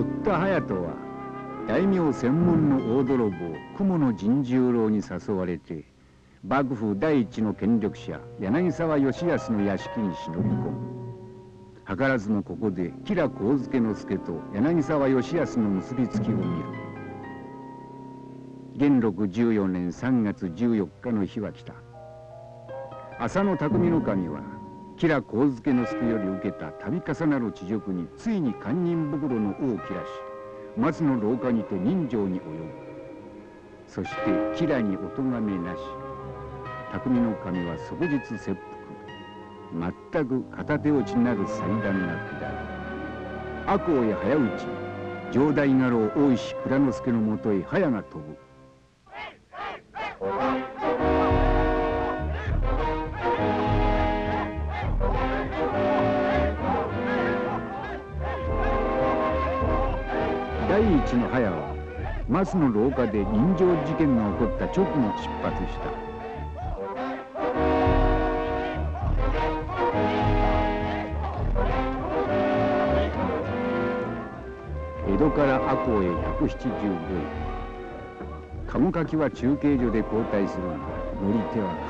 堀田隼人は大名専門の大泥棒雲野陣十郎に誘われて幕府第一の権力者柳沢義康の屋敷に忍び込む。図らずもここで吉良上野之助と柳沢義康の結びつきを見る。元禄14年3月14日の日は来た。浅野匠の神は吉良上野之助より受けた度重なる恥辱についに堪忍袋の尾を切らし松の廊下にて人情に及ぶそして吉良にお咎めなし匠の神は即日切腹全く片手落ちなる祭壇が下る赤穂へ早打ち城代家老大石蔵之助のもとへ早が飛ぶ一の早は松の廊下で人情事件が起こった直後出発した。江戸から赤穂へ175円鴨かきは中継所で交代するが乗り手は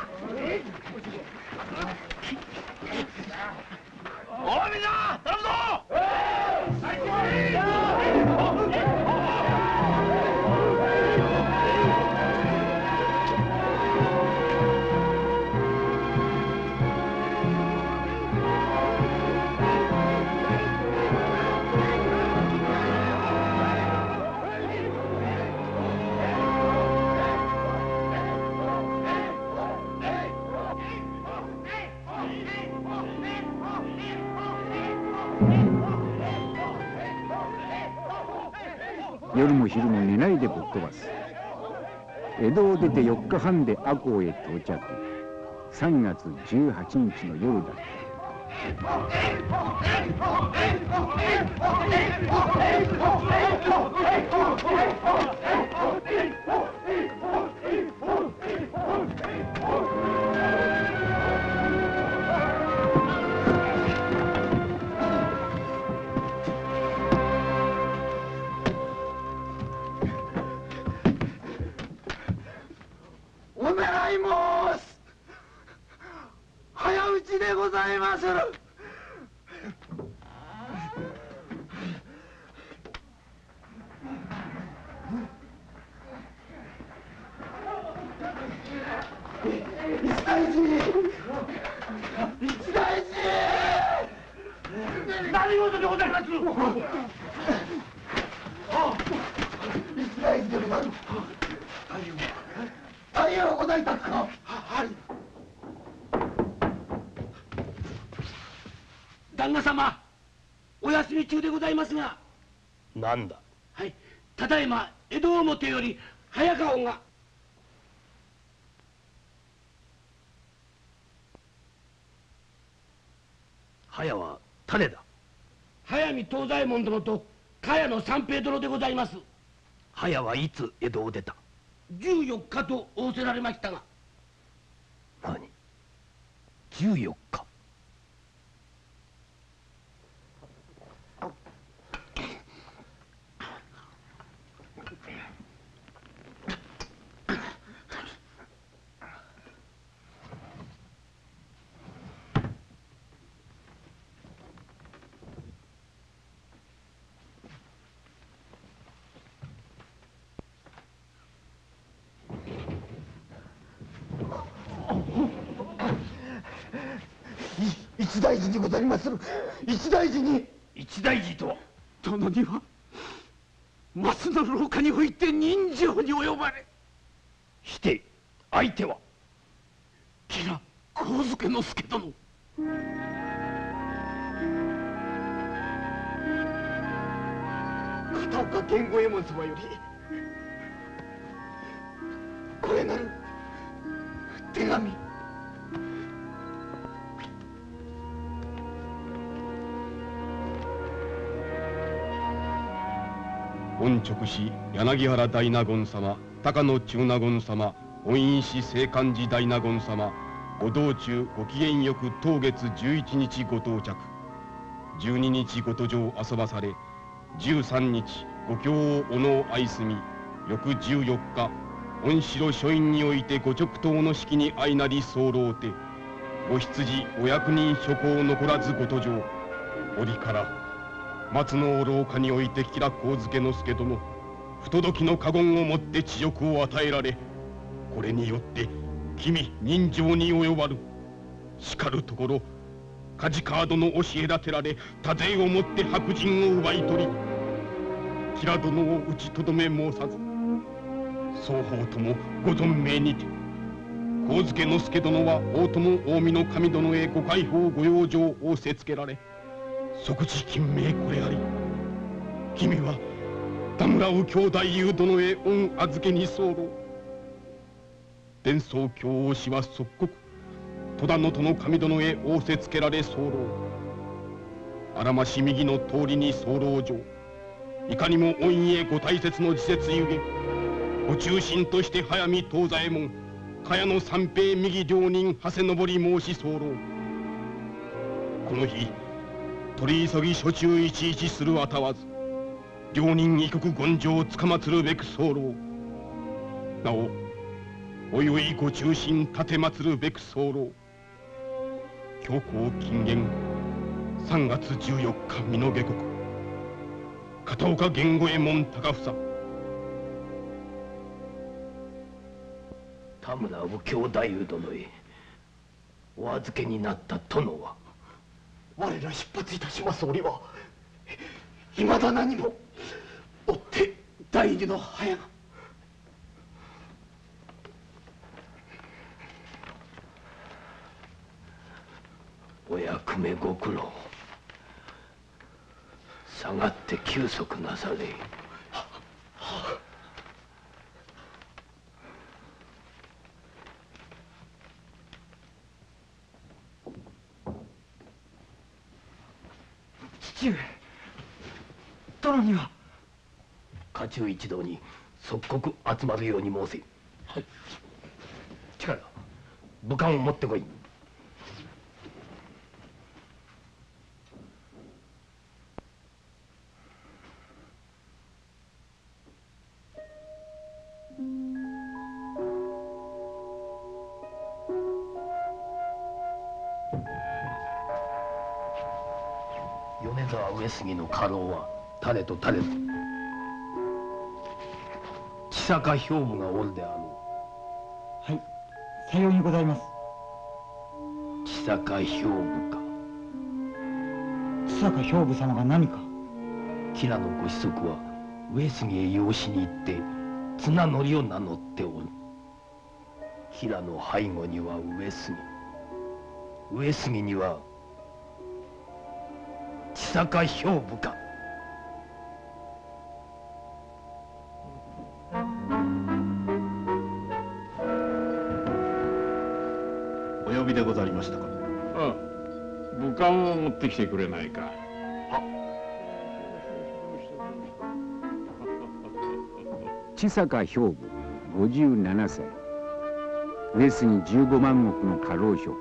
夜も昼も寝ないでぶっ飛ばす。江戸を出て4日半で赤穂へ到着。3月18日の夜だ。おざいまする一大事一大事何事でございます一大事でございます大変お答えいたすかはい旦那様お休み中でございますがなんだ？はい。ただいま江戸表より早川が。早は種だ。早見東左衛門殿と茅野三平殿でございます。早はいつ江戸を出た？14日と仰せられましたが。何？14日？一大事にございまする。一大事に。一大事とは殿には松の廊下において人情に及ばれ。して相手は吉良上野之助殿。片岡源五右衛門様よりこれなる手紙御直使柳原大納言様高野中納言様御院士聖寛寺大納言様ご道中ご機嫌よく当月11日ご到着。12日ご途上遊ばされ13日ご教をおの愛すみ翌14日御城書院においてご直答の式に相なり候てご羊お役人諸行残らずご途上。折から松の廊下において吉良上野助殿不届きの過言をもって知力を与えられこれによって君人情に及ばる。しかるところ梶川殿教え立てられ多勢をもって白人を奪い取り吉良殿を打ちとどめ申さず双方ともご存命にて上野之助殿は大友近江の神殿へご解放ご養生を仰せつけられ即時金命これあり。君は田村右兄弟友殿へ恩預けに候。伝宗教王氏は即刻戸田能登の神殿へ仰せつけられ候。荒まし右の通りに候上。いかにも御院へご大切の自説ゆえご中心として早見東左衛門茅野三平右両人長谷登り申し候。この日取り急ぎ処中いちいちするあたわず両人異国権上をつかまつるべく候。なおおいおいご中心立てまつるべく候。強行金言3月14日美濃下国。片岡源五右衛門高房。田村右京太夫殿へお預けになった殿は我ら出発いたします折はいまだ何も追って第二の早がお役目ご苦労。下がって休息なされ父上殿には家中一同に即刻集まるように申せ。はい。力武漢を持ってこい。米沢上杉の家老は誰と誰と？千坂兵部がおるであろはい。さようにございます。坂兵部か。千坂兵部様が何か？吉良のご子息は上杉へ養子に行って綱乗りを名乗っておる。吉良の背後には上杉。上杉には千坂兵部か呼びでござりましたかああ武漢を持ってきてくれないか。千坂兵部57歳。上杉15万石の家老職、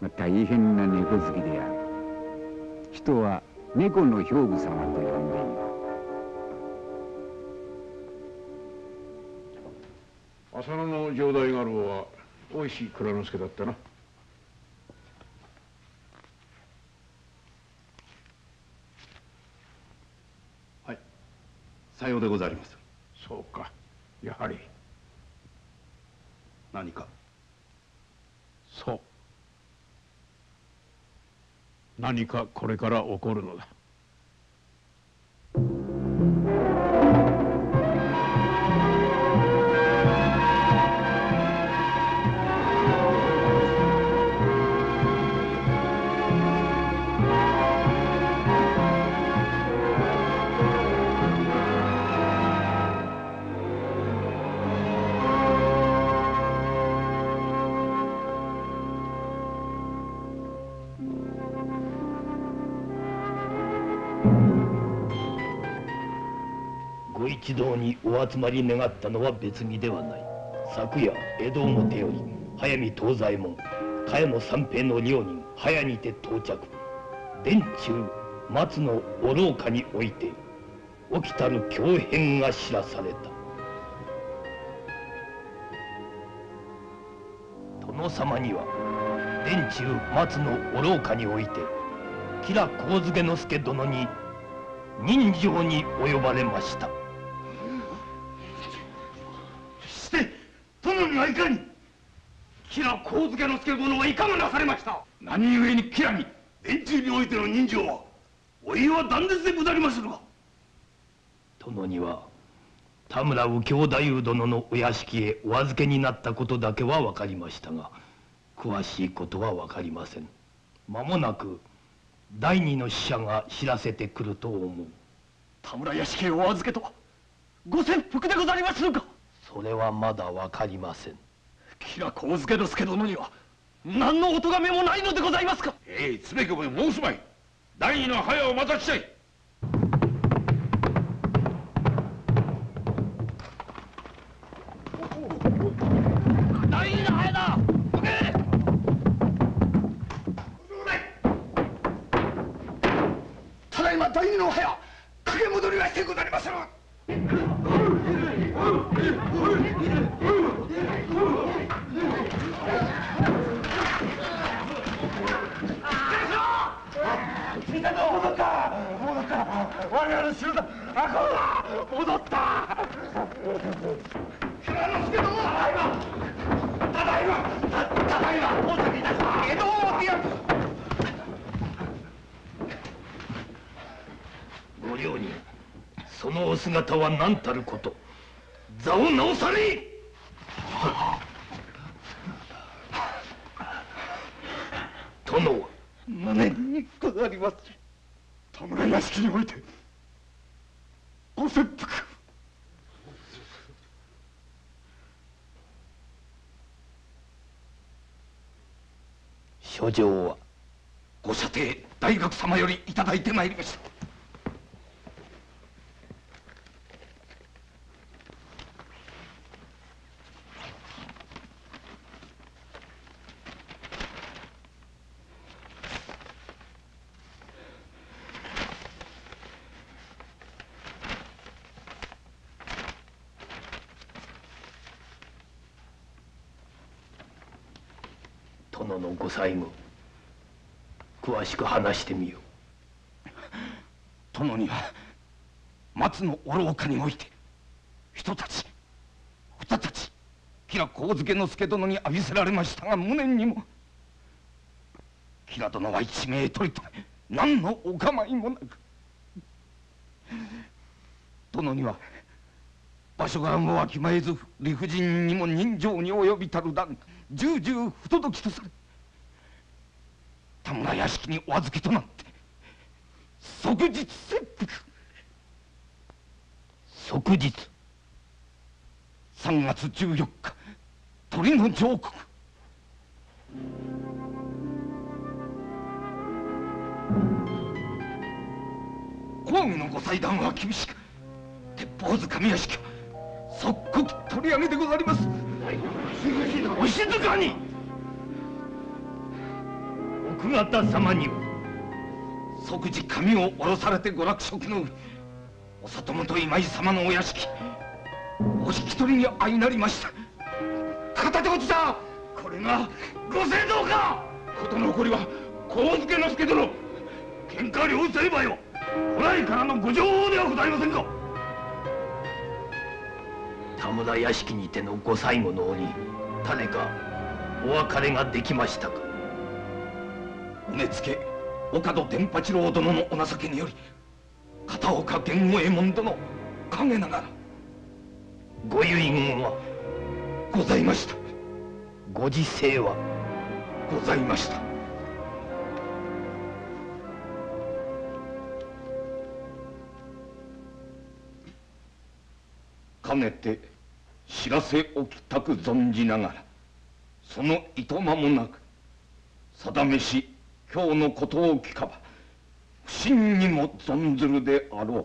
まあ、大変な猫好きである。人は猫の兵部様と呼んでいる。浅野の城代家老は大石蔵之介だったな。はい。さようでござります。そうか。やはり。何か？そう。何かこれから起こるのだご一同にお集まり願ったのは別にではない。昨夜江戸表より早見東左衛門茅野三平の両人早にて到着。殿中松のお廊下において起きたる凶変が知らされた。殿様には殿中松のお廊下において吉良上野之助殿に人情に及ばれました。はいかに吉良上野之助殿はいかがなされました。何故に吉良に。連中においての人情はお家は断絶でござりまするが。殿には田村右京太夫殿のお屋敷へお預けになったことだけは分かりましたが詳しいことは分かりません。間もなく第二の使者が知らせてくると思う。田村屋敷へお預けとはご切腹でござりまするかそれはまだ分かりません。吉良上野之助殿には何のお咎めもないのでございますか？ええつべこべ申すまい。第二の早を待たしたい。第二の早だ！行け！ただいま第二の早駆け戻りはしてござりまする。ご両人そのお姿は何たること？座を直され殿は無念にござります。田村屋敷においてご切腹。書状は。ご舎弟大学様よりいただいてまいりました殿のご最後詳しく話してみよう。殿には松のお廊下において人たち二たち吉良上野之助殿に浴びせられましたが無念にも吉良殿は一命取り留め何のお構いもなく殿には場所柄もわきまえず理不尽にも人情に及びたる段重々不届きとされ田村屋敷にお預けとなって。即日切腹。即日。3月14日。鳥の上国公儀のご裁断は厳しく。鉄砲図上屋敷は即刻取り上げでござります。お静かに奥方様に即時髪を下ろされてご落色の上お里元今井様のお屋敷お引き取りに相なりました。片手落ちたこれがご政道か。事の起こりは上野之助殿喧嘩両成敗を古来からのご情報ではございませんか。田村屋敷にてのご最後の折誰かお別れができましたか。目付け岡戸伝八郎殿のお情けにより片岡源五右衛門殿陰ながらご遺言はございました。ご時世はございました。かねて知らせおきたく存じながらそのいとまもなく定めし今日のことを聞かば不審にも存ずるであろう。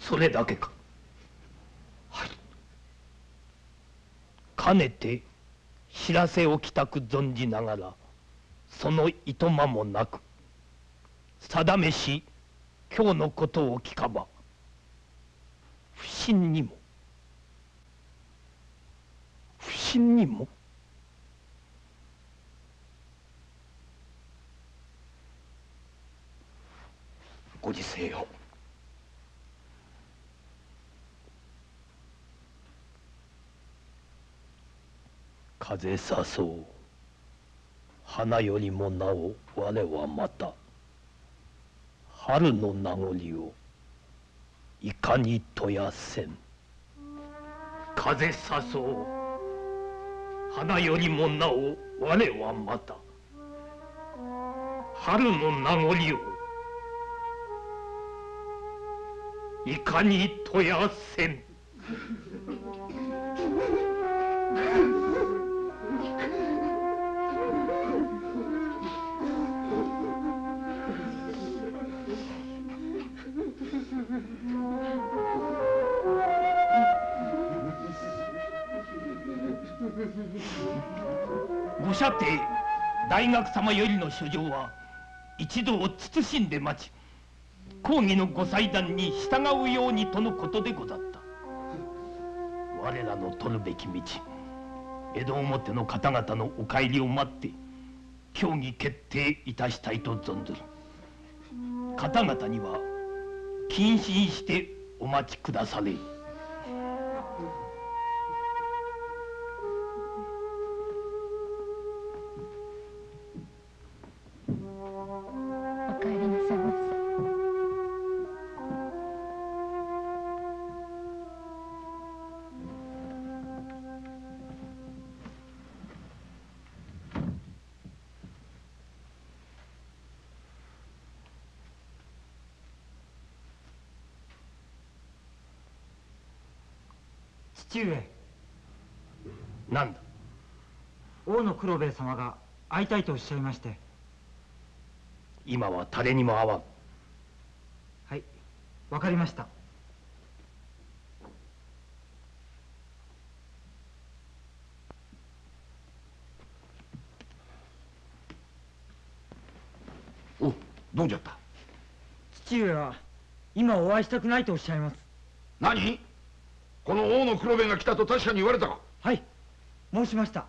それだけか。はい。かねて知らせをきたく存じながらそのいとまもなく定めし今日のことを聞かば不審にも。不審にも？ご時世よ風さそう花よりもなお我はまた春の名残をいかにとやせん。風さそう花よりもなお我はまた春の名残をいかにとやせん。ご舎弟大学様よりの書状は一同慎んで待ち公儀のご祭壇に従うようにとのことでござった。我らの取るべき道江戸表の方々のお帰りを待って協議決定いたしたいと存ずる。方々には謹慎してお待ちくだされ。父上。なんだ？大野黒兵衛様が会いたいとおっしゃいまして。今は誰にも会わん。はいわかりました。おどうじゃった？父上は今お会いしたくないとおっしゃいます。何？この王の黒部が来たと確かに言われたか。はい。申しました。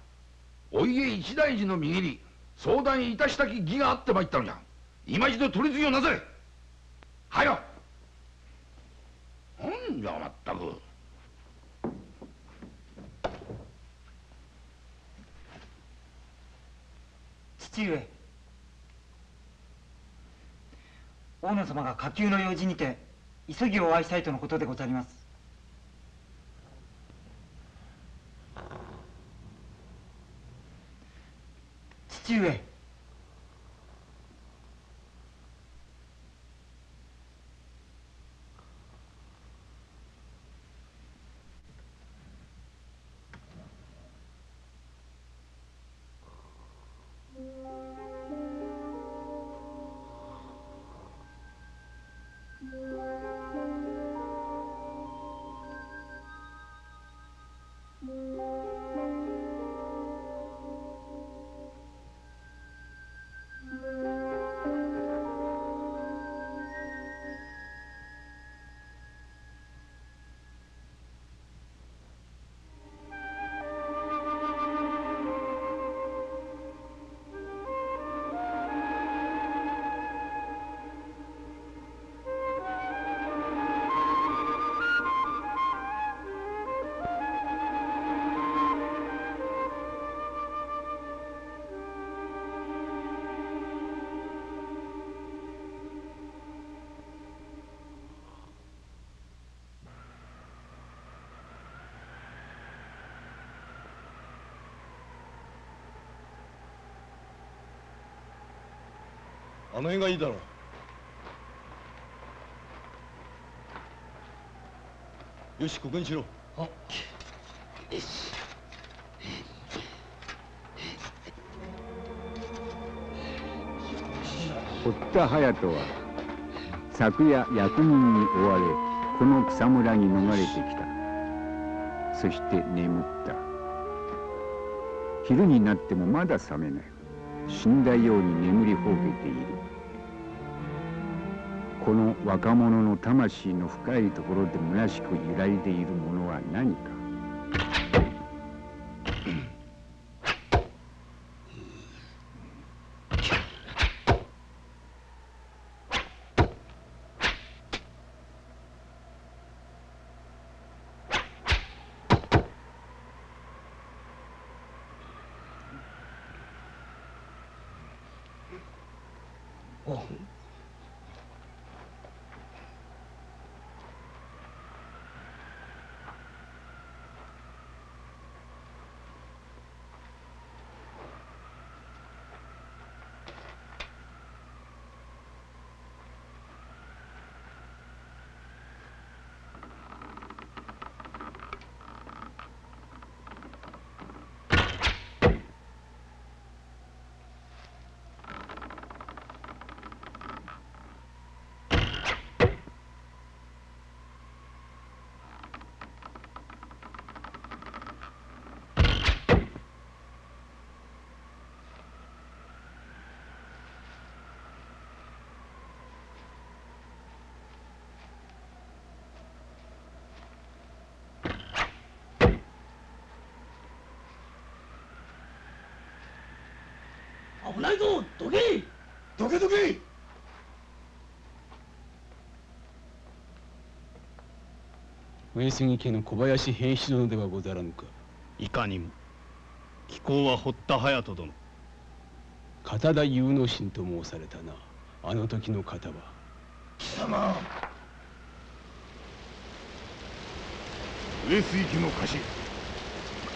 お家一大事の右に相談いたしたき義があってまいったのじゃ。今一度取り次ぎをなされ。はよ。なんじゃまったく。父上。大野様が火急の用事にて急ぎお会いしたいとのことでございます父上あの辺がいいだろう。よしここにしろ。堀田隼人は昨夜役人に追われこの草むらに逃れてきた。そして眠った。昼になってもまだ覚めない。死んだように眠りほうけている。この若者の魂の深いところで虚しく揺らいでいるものは何か？危ないぞどけどけどけ上杉家の小林平七殿ではござらぬか。いかにも。貴公は堀田隼人殿。片田祐之進と申されたな。あの時の方は。貴様。上杉家の家臣。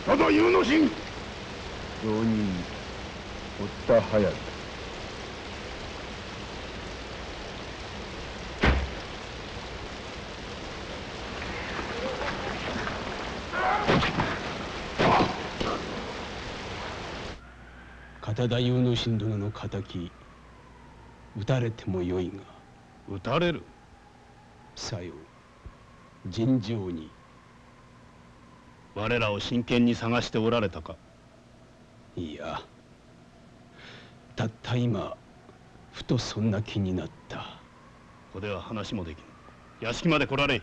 ただ有の神浪人堀田隼人。片田祐之進殿の敵撃たれてもよいが撃たれる？さよう。尋常に。我らを真剣に探しておられたか？いやたった今ふとそんな気になった。ここでは話もできぬ。屋敷まで来られい。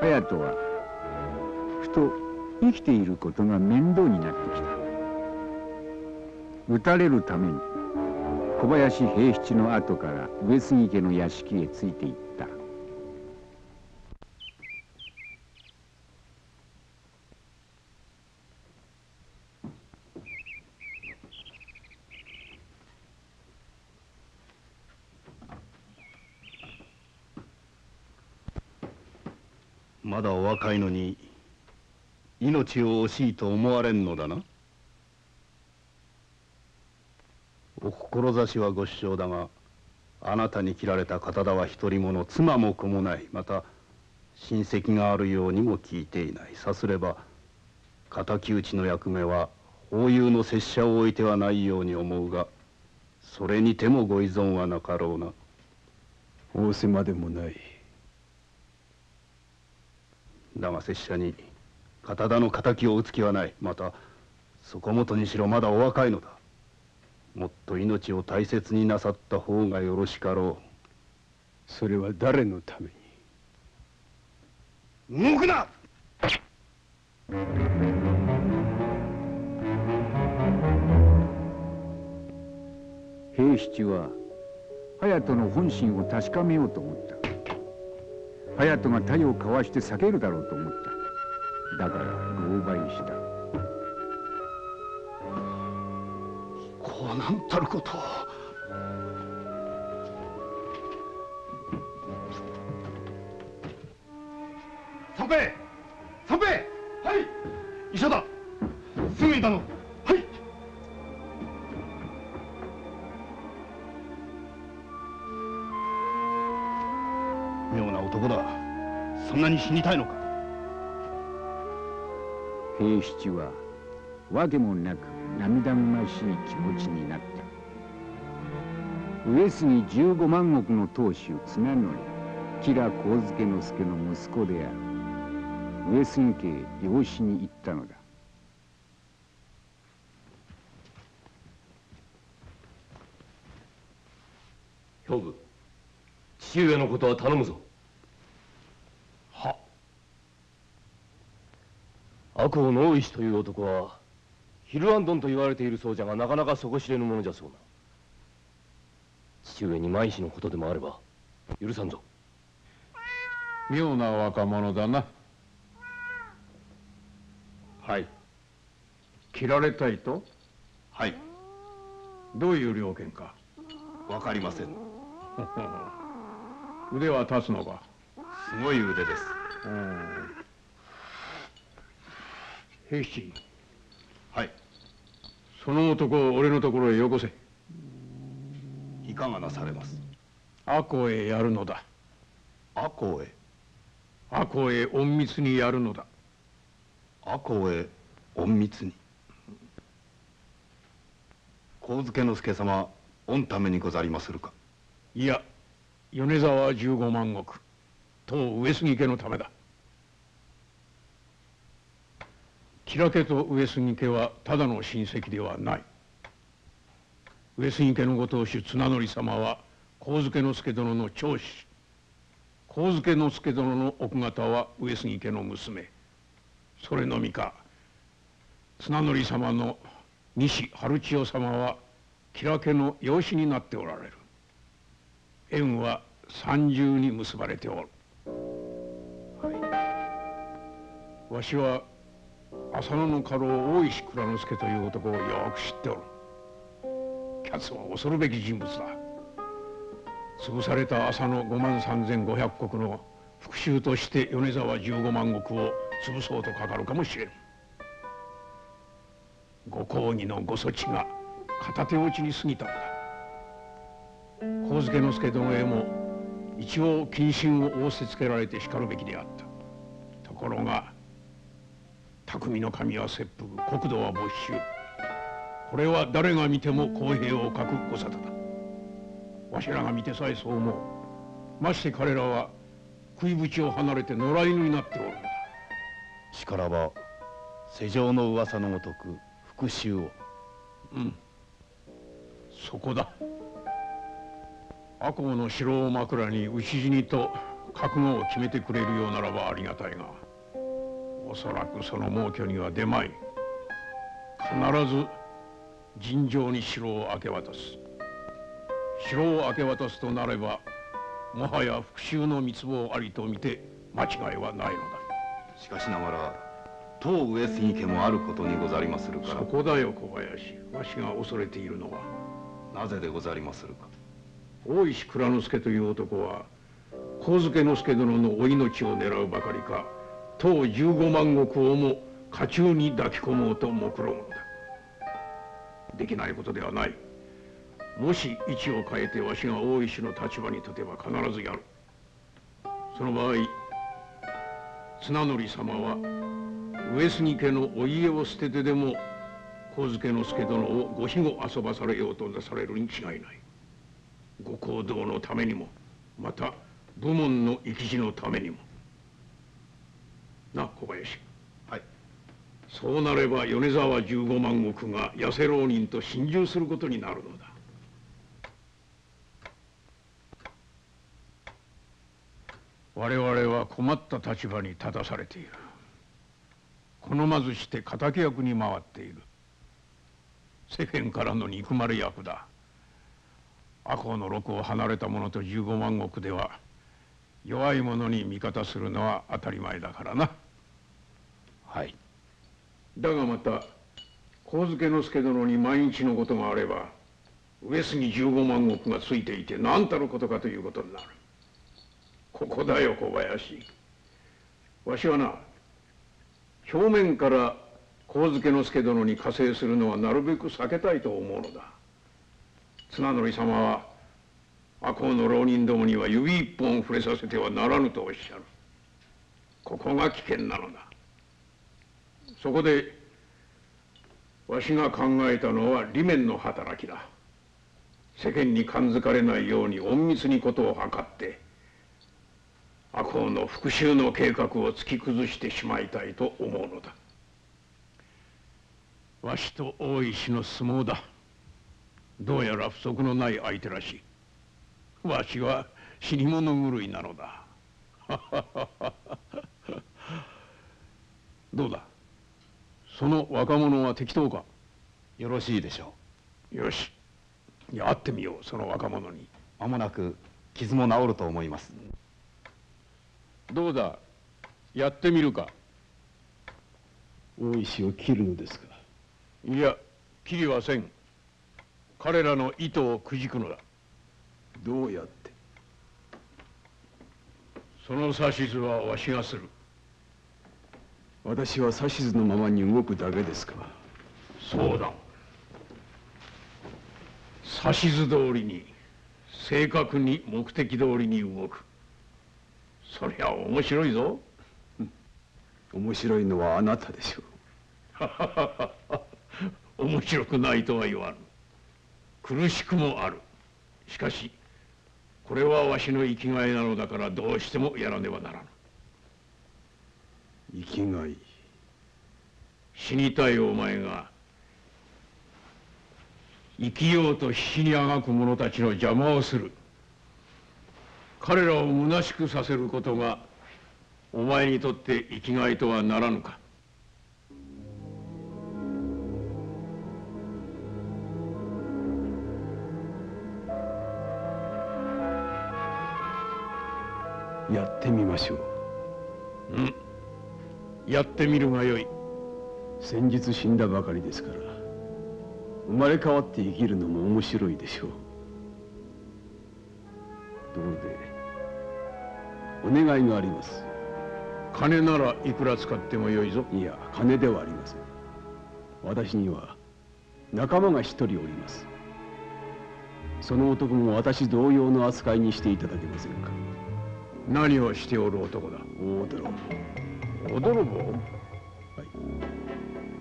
隼人はふと生きていることが面倒になってきた撃たれるために小林平七の後から上杉家の屋敷へついていった。まだお若いのに命を惜しいと思われんのだなお志はご主張だがあなたに切られた刀は一人者妻も子もない。また親戚があるようにも聞いていない。さすれば敵討ちの役目は法友の拙者を置いてはないように思うがそれにてもご依存はなかろうな。仰せまでもない。だが拙者に刀の敵を討つ気はない。またそこもとにしろまだお若いのだもっと命を大切になさった方がよろしかろそれは誰のために？動くな！平七は隼人の本心を確かめようと思った。隼人が体を交わして避けるだろうと思った。だから狼狽したこうなんたることを。三平三平はい医者だ。すぐに頼む。はい。妙な男だ。そんなに死にたいのか。平七は訳もなく涙ぐましい気持ちになった。上杉十五万石の当主綱則吉良上野介の息子である。上杉家へ養子に行ったのだ。兵部父上のことは頼むぞ。は赤穂の大石という男はヒルアンドンと言われているそうじゃがなかなか底知れぬものじゃそうな。父上に万一のことでもあれば許さんぞ。妙な若者だな。はい。切られたいと？はい。どういう了見か？わかりません。腕は立つのか？すごい腕です。平七はいその男を俺のところへよこせ。いかがなされます？赤穂へやるのだ。赤穂へ赤穂へ隠密にやるのだ。赤穂へ隠密に？上野之助様御ためにござりまするか？いや米沢十五万石。当上杉家のためだ吉良家と上杉家はただの親戚ではない。上杉家のご当主綱則様は上野之助殿の長子。上野之助殿の奥方は上杉家の娘。それのみか綱則様の西春千代様は吉良家の養子になっておられる。縁は三重に結ばれておる。はい。わしは浅野の家老大石蔵之助という男をよく知っておる。キャツは恐るべき人物だ。潰された浅野5万3500石の復讐として米沢15万石を潰そうとかかるかもしれん。ご公儀のご措置が片手落ちに過ぎたのだ。上野之助殿へも一応謹慎を仰せつけられてしかるべきであった。ところが匠の神は切腹国土は没収。これは誰が見ても公平を欠くご沙汰だ。わしらが見てさえそう思う。まして彼らは食い淵を離れて野良犬になっておるのだしからば世情の噂のごとく復讐を。うん。そこだ。赤穂の城を枕に討ち死にと覚悟を決めてくれるようならばありがたいがおそらくその猛挙には出まい。必ず尋常に城を明け渡す。城を明け渡すとなればもはや復讐の密謀ありと見て間違いはないのだ。しかしながら当上杉家もあることにござりまするかそらこだよ小林。わしが恐れているのは。なぜでござりまするか。大石蔵之助という男は上野之助殿のお命を狙うばかりか当15万石をも家中に抱き込もうと目論むのだ。できないことではない。もし位置を変えてわしが大石の立場に立てば必ずやる。その場合綱則様は上杉家のお家を捨ててでも上野之助殿をご庇護遊ばされようとなされるに違いない。ご行動のためにもまた部門の生き地のためにもな小林。はい。そうなれば米沢15万石が痩せ浪人と心中することになるのだ。我々は困った立場に立たされている。好まずして敵役に回っている。世間からの憎まれ役だ。赤穂の禄を離れた者と15万石では弱い者に味方するのは当たり前だからな。はい。だがまた上野之助殿に万一のことがあれば上杉15万石がついていて何たることかということになる。ここだよ小林。わしはな表面から上野之助殿に加勢するのはなるべく避けたいと思うのだ。綱則様は赤穂の浪人どもには指一本触れさせてはならぬとおっしゃる。ここが危険なのだ。そこでわしが考えたのは利面の働きだ。世間に感づかれないように隠密にことを図って赤穂の復讐の計画を突き崩してしまいたいと思うのだ。わしと大石の相撲だ。どうやら不足のない相手らしい。わしは死に物狂いなのだ。どうだ？その若者は適当か？よろしいでしょよし。会ってみようその若者に。う間もなく傷も治ると思います。どうだ？やってみるか。大石を切るのですか？いや切りはせん。彼らの意図をくじくのだどうやって？その指図はわしがする。私は指図のままに動くだけですか？そうだ。指図通りに正確に目的通りに動く。そりゃ面白いぞ。面白いのはあなたでしょう。面白くないとは言わぬ苦しくもある。しかしこれはわしの生きがいなのだからどうしてもやらねばならぬ生きがい。死にたいお前が生きようと必死にあがく者たちの邪魔をする。彼らを虚しくさせることがお前にとって生きがいとはならぬかましょう。うん。やってみるがよい。先日死んだばかりですから生まれ変わって生きるのも面白いでしょう。ところでお願いがあります。金ならいくら使ってもよいぞ。いや金ではありません。私には仲間が一人おります。その男も私同様の扱いにしていただけませんか何をしておる男だ？大泥棒。大泥棒？はい。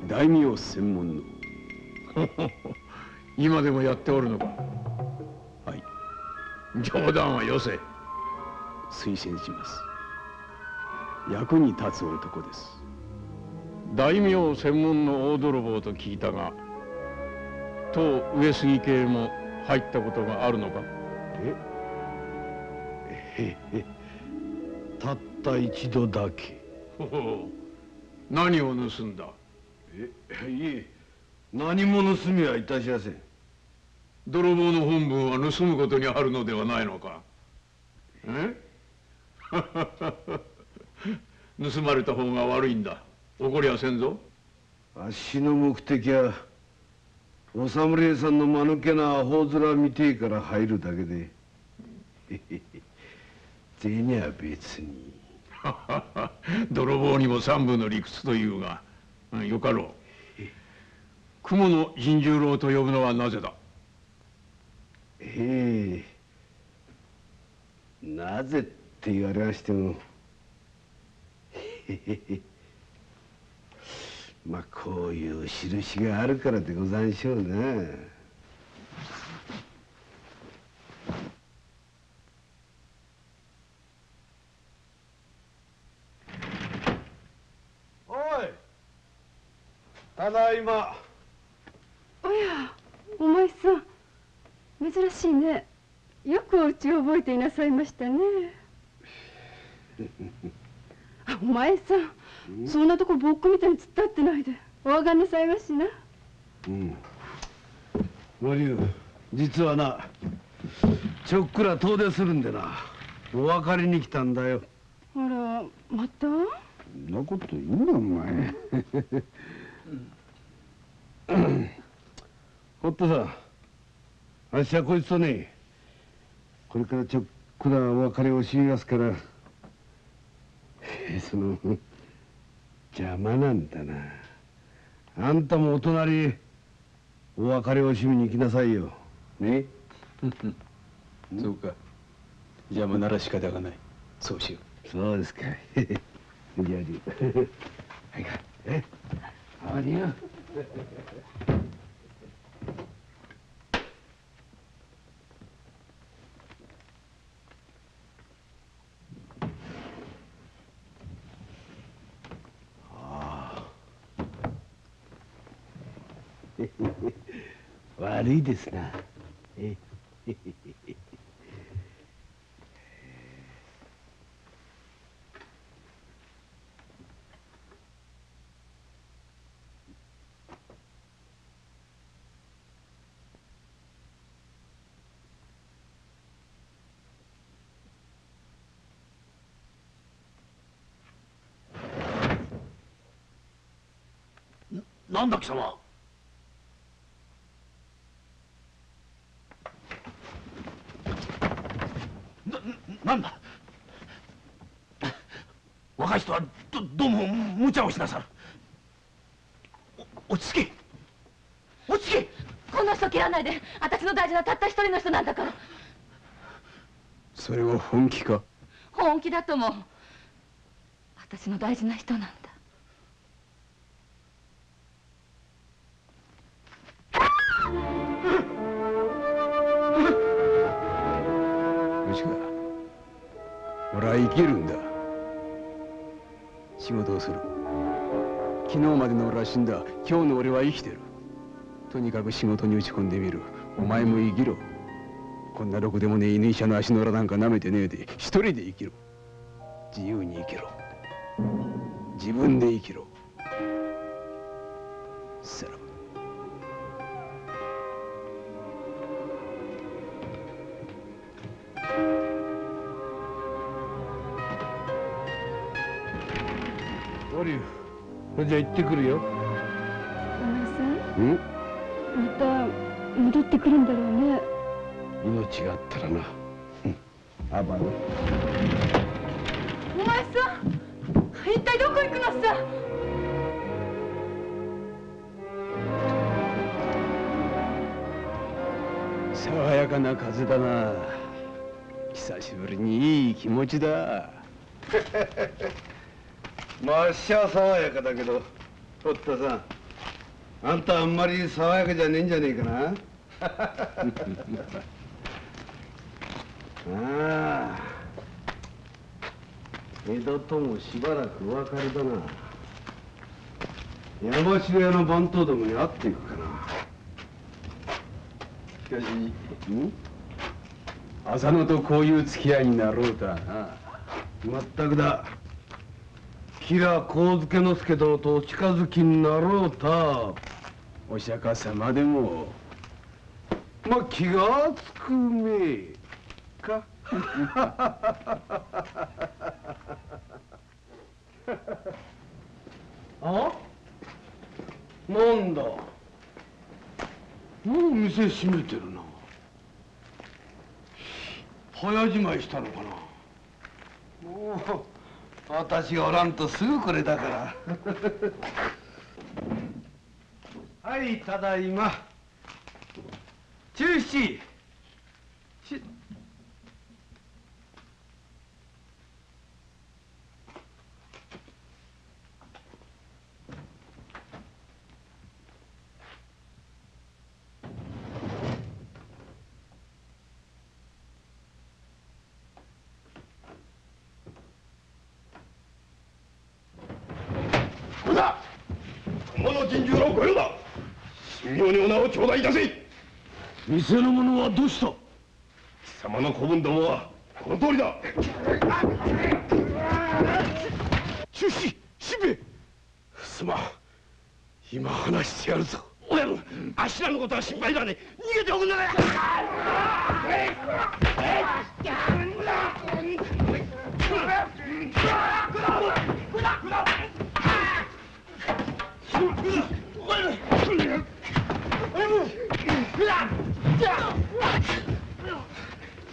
大名専門の。今でもやっておるのか？はい。冗談はよせ。推薦します。役に立つ男です。大名専門の大泥棒と聞いたが当上杉家も入ったことがあるのか？え？え？え？たった一度だけ。何を盗んだ？えいえ何も盗みはいたしません。泥棒の本分は盗むことにあるのではないのか？え？盗まれた方が悪いんだ。怒りはせんぞ。あっしの目的はお侍さんの間抜けなアホ面見てえから入るだけで銭は別に。泥棒にも三分の理屈というが、うん、よかろう。雲の陣十郎と呼ぶのはなぜだ？ええ。なぜって言われましても。まあこういう印があるからでござんしょうな。おいただいま。おやお前さん。珍しいね。よくお家を覚えていなさいましたね。お前さん。そんなとこぼっこみたいに突っ立ってないで。お上がんなさいましな。うん。森生実はなちょっくら遠出するんでな。お別れに来たんだよ。あらまた？そんなこと言うなお前ホットさんあっしはこいつとねこれからちょっくらお別れをしますからその邪魔なんだな。あんたもお隣お別れをしみに行きなさいよ。ね？そうか。邪魔なら仕方がない。そうしよう。そうですか。じゃあり はいか。え？ありよ 悪いですな。えなんだ貴様。ななんだ。若い人はどどうも無茶をしなさる。お落ち着け。落ち着け。この人切らないで。私の大事なたった一人の人なんだから。それは本気か？本気だとも私の大事な人なん生きるんだ。仕事をする。昨日までの俺は死んだ。今日の俺は生きてる。とにかく仕事に打ち込んでみる。お前も生きろ。こんなろくでもねえ犬医者の足の裏なんか舐めてねえで。一人で生きろ。自由に生きろ。自分で生きろ。さらそれじゃ行ってくるよ。お前さんん？また戻ってくるんだろうね。命があったらな。あばよお前さん一体どこ行くのさ？爽やかな風だな。久しぶりにいい気持ちだ まあっしゃ爽やかだけど堀田さん。あんたあんまり爽やかじゃねえんじゃねえかな？ああ。江戸ともしばらくお別れだな。山城屋の番頭どもに会っていくかな。しかしん？浅野とこういう付き合いになろうとはな。まったくだ吉良上野之助殿とお近づきになろうた。お釈迦様でも。まあ気がつくめ。か。あ？なんだ？もう店閉めてるな。早じまいしたのかな。もう私がおらんとすぐこれだから。はいただいま。中七。だ。この尋常の御用だ。神妙にお名を頂戴いたせ店の者はどうした？貴様の子分どもはこの通りだ。中止！しべすまん。今話してやるぞ。親分あしらのことは心配だね逃げておくんなさい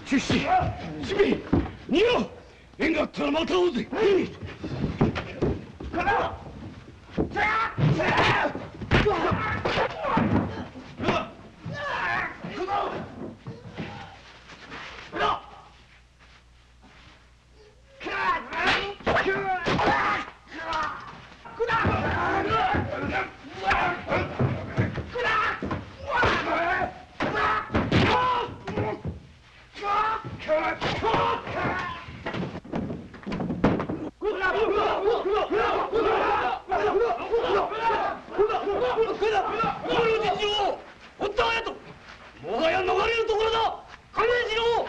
中止しべ逃げろ縁があったらまた会おうぜもはや逃れるところだ。観念しろ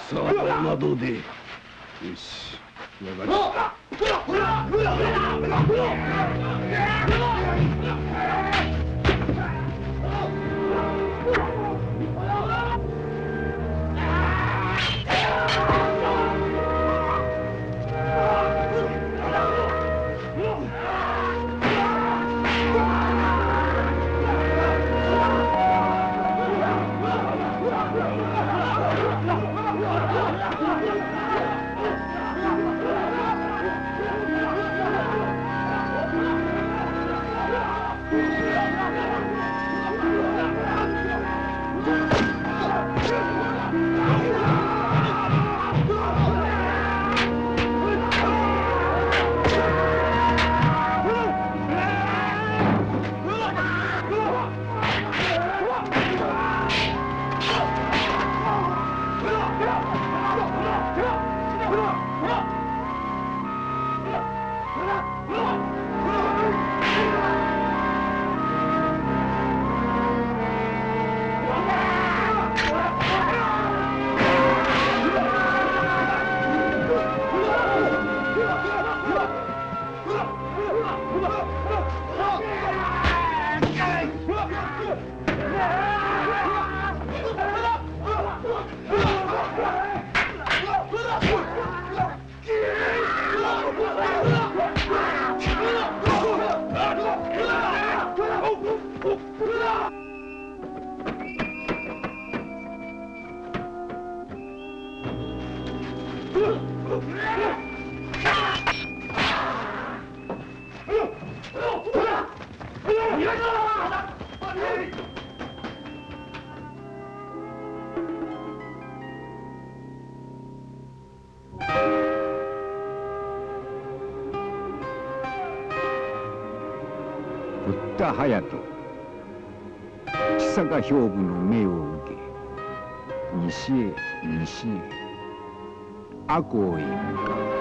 さあ今どうで。よし。わか兵部の命を受け西へ西へ赤穂へ向かう。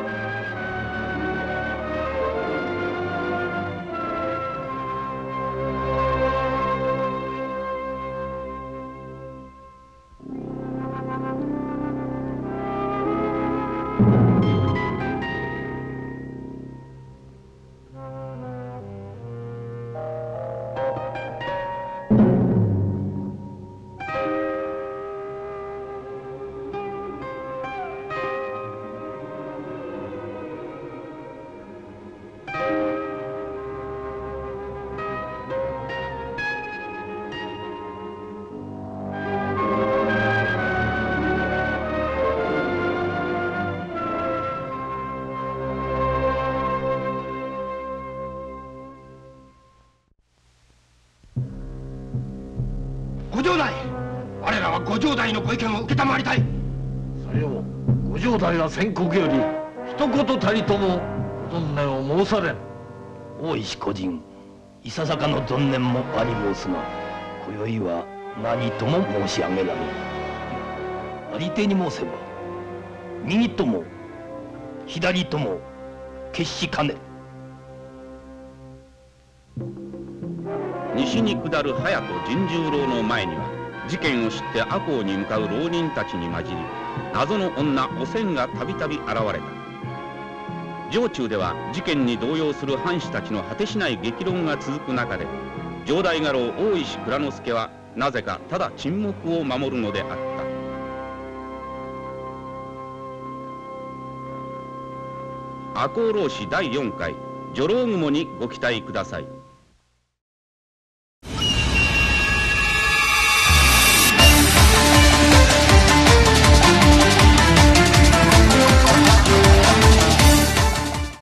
ご城代のご意見を承りたい。さようご城代は宣告より一言たりともご存念を申されん。大石個人いささかの存念もあり申すが今宵は何とも申し上げられぬありてに申せば右とも左とも決しかねる西に下る隼人陣十郎の前には事件を知って赤穂に向かう浪人たちに混じり謎の女おせんがたびたび現れた。城中では事件に動揺する藩士たちの果てしない激論が続く中で城代家老大石蔵之助はなぜかただ沈黙を守るのであった。赤穂浪士第4回女郎雲にご期待ください。